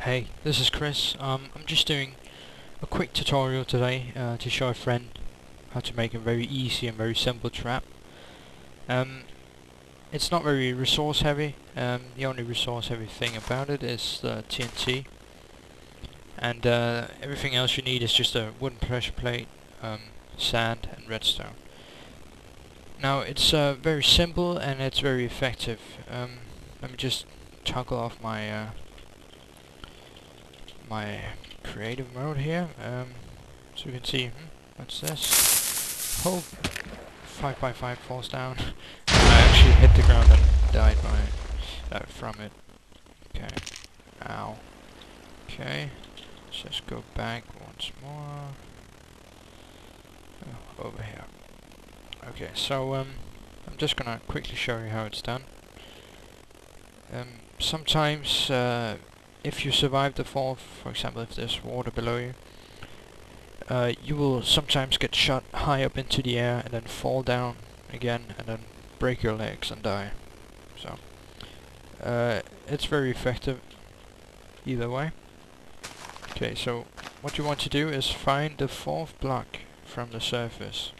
Hey, this is Chris. Um, I'm just doing a quick tutorial today uh, to show a friend how to make a very easy and very simple trap. Um, it's not very resource heavy. Um, the only resource heavy thing about it is the TNT. And uh, everything else you need is just a wooden pressure plate, um, sand and redstone. Now it's uh, very simple and it's very effective. Um, let me just toggle off my uh, my creative mode here. Um, so you can see, hmm, what's this? Hope 5x5 falls down. I actually hit the ground and died by uh, from it. Okay. Ow. Okay. Let's just go back once more. Oh, over here. Okay, so um, I'm just gonna quickly show you how it's done. Um, sometimes uh, if you survive the fall, for example if there's water below you, uh, you will sometimes get shot high up into the air and then fall down again and then break your legs and die. So, uh, it's very effective either way. Okay, so what you want to do is find the fourth block from the surface.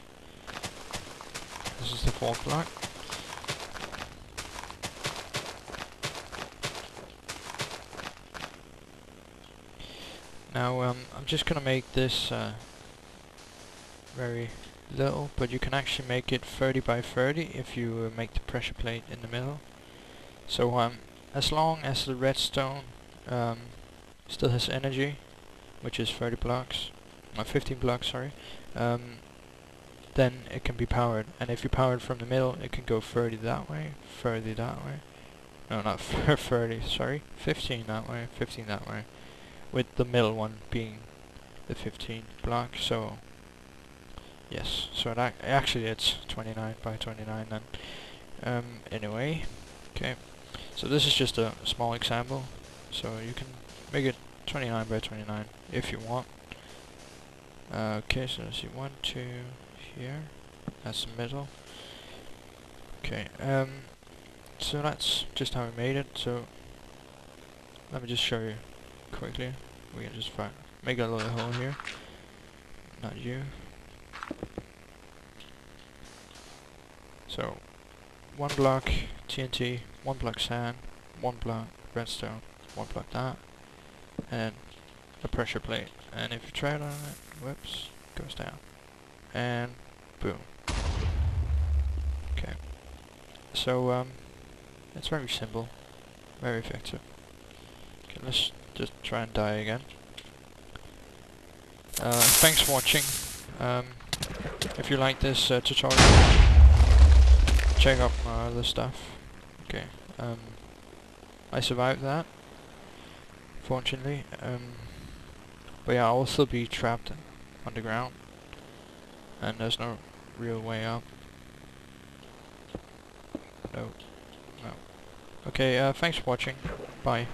This is the fourth block. Now um, I'm just gonna make this uh, very little, but you can actually make it 30 by 30 if you uh, make the pressure plate in the middle. So um, as long as the redstone um, still has energy, which is 30 blocks, or uh, 15 blocks, sorry, um, then it can be powered. And if you power it from the middle, it can go 30 that way, 30 that way. No, not 30, sorry, 15 that way, 15 that way. With the middle one being the 15 block so yes. So ac actually it's 29 by 29 then. Um, anyway okay. So this is just a small example. So you can make it 29 by 29 if you want. Uh, okay so let's see. One two here that's the middle okay um so that's just how we made it so let me just show you quickly. We can just find, make a little hole here. Not you. So, one block TNT, one block sand, one block redstone, one block that, and a pressure plate. And if you try it on it, whoops, goes down. And boom. Okay. So, um, it's very simple, very effective. Okay, let's just try and die again. Uh, thanks for watching. Um, if you like this uh, tutorial, check out my other stuff. Okay. Um, I survived that, fortunately. Um, but yeah, I'll also be trapped underground, and there's no real way up. No. No. Okay, uh, thanks for watching. Bye.